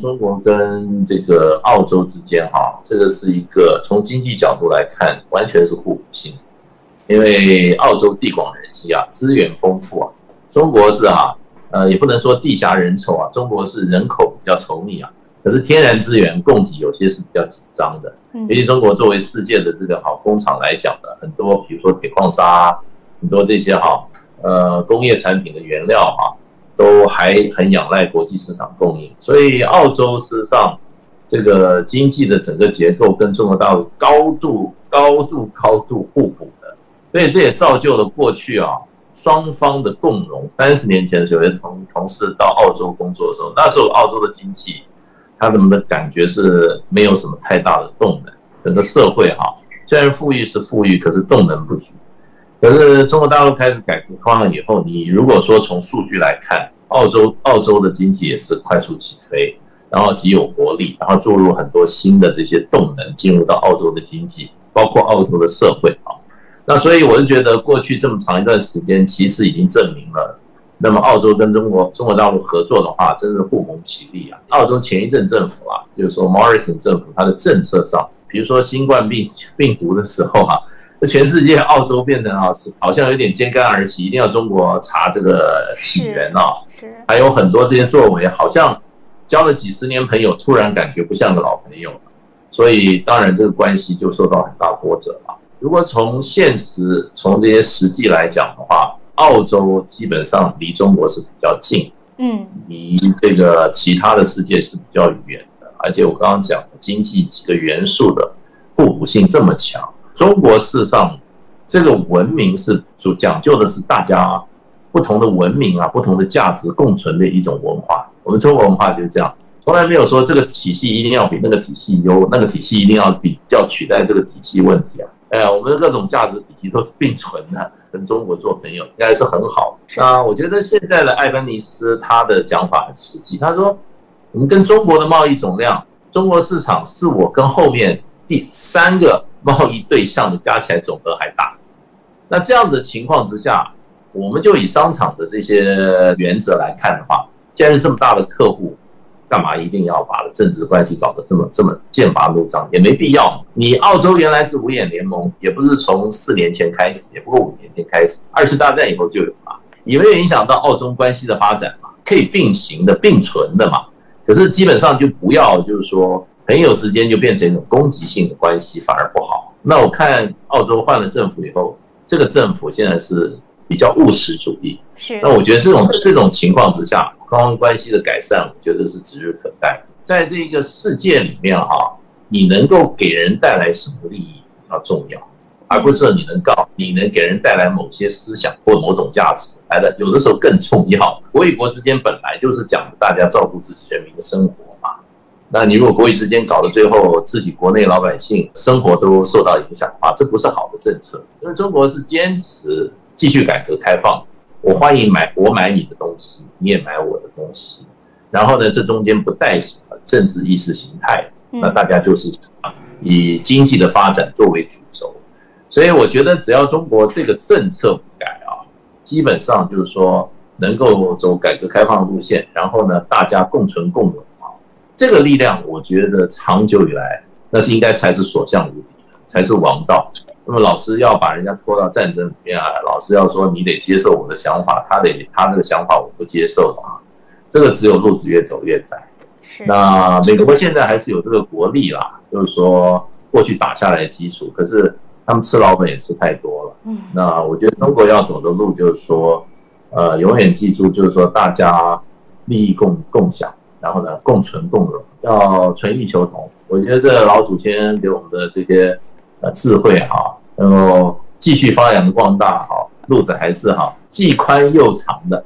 中国跟这个澳洲之间哈，这个是一个从经济角度来看，完全是互补性。因为澳洲地广人稀啊，资源丰富啊，中国是哈，呃，也不能说地狭人稠啊，中国是人口比较稠密啊，可是天然资源供给有些是比较紧张的。尤其中国作为世界的这个好工厂来讲呢，很多比如说铁矿砂，很多这些哈，呃，工业产品的原料哈，都还很仰赖国际市场供应，所以澳洲事实上这个经济的整个结构跟中国大陆高度、高度、高度互补的。所以这也造就了过去啊双方的共荣。三十年前的时候，有同同事到澳洲工作的时候，那时候澳洲的经济，他们的感觉是没有什么太大的动能。整个社会哈，虽然富裕是富裕，可是动能不足。可是中国大陆开始改革开放以后，你如果说从数据来看，澳洲澳洲的经济也是快速起飞，然后极有活力，然后注入很多新的这些动能进入到澳洲的经济，包括澳洲的社会啊。那所以我就觉得，过去这么长一段时间，其实已经证明了，那么澳洲跟中国中国大陆合作的话，真是互蒙其利啊。澳洲前一任政府啊，就是说 Morrison 政府，它的政策上，比如说新冠病病毒的时候啊，那全世界澳洲变成啊是好像有点揭竿而起，一定要中国查这个起源啊，还有很多这些作为，好像交了几十年朋友，突然感觉不像个老朋友了，所以当然这个关系就受到很大波折了。如果从现实、从这些实际来讲的话，澳洲基本上离中国是比较近，嗯，离这个其他的世界是比较远的。而且我刚刚讲的经济几个元素的互补性这么强，中国事实上这个文明是主讲究的是大家不同的文明啊、不同的价值共存的一种文化。我们中国文化就是这样，从来没有说这个体系一定要比那个体系优，那个体系一定要比较取代这个体系问题啊。哎呀，我们的各种价值体系都并存的，跟中国做朋友应该是很好。那我觉得现在的艾班尼斯他的讲法很实际，他说我们跟中国的贸易总量，中国市场是我跟后面第三个贸易对象的加起来总额还大。那这样的情况之下，我们就以商场的这些原则来看的话，既然是这么大的客户。干嘛一定要把政治关系搞得这么这么剑拔弩张？也没必要。你澳洲原来是五眼联盟，也不是从四年前开始，也不过五年前开始，二次大战以后就有了，也没有影响到澳中关系的发展嘛，可以并行的、并存的嘛。可是基本上就不要，就是说朋友之间就变成一种攻击性的关系，反而不好。那我看澳洲换了政府以后，这个政府现在是比较务实主义。是。那我觉得这种这种情况之下。双方关系的改善，我觉得是指日可待。在这个世界里面，哈，你能够给人带来什么利益比较重要，而不是你能告你能给人带来某些思想或某种价值来的，有的时候更重要。国与国之间本来就是讲大家照顾自己人民的生活嘛。那你如果国与之间搞到最后，自己国内老百姓生活都受到影响的话，这不是好的政策。因为中国是坚持继续改革开放。我欢迎买，我买你的东西，你也买我的东西。然后呢，这中间不带什么政治意识形态，那大家就是以经济的发展作为主轴。所以我觉得，只要中国这个政策不改啊，基本上就是说能够走改革开放路线，然后呢，大家共存共荣啊，这个力量，我觉得长久以来，那是应该才是所向无敌的，才是王道。那么老师要把人家拖到战争里面啊，老师要说你得接受我的想法，他得他那个想法我不接受的啊，这个只有路子越走越窄。那美国现在还是有这个国力啦，就是说过去打下来的基础，可是他们吃老本也吃太多了。嗯，那我觉得中国要走的路就是说，呃，永远记住就是说大家利益共共享，然后呢共存共荣，要存异求同。我觉得老祖先给我们的这些呃智慧哈。能够继续发扬光大，哈，路子还是哈既宽又长的。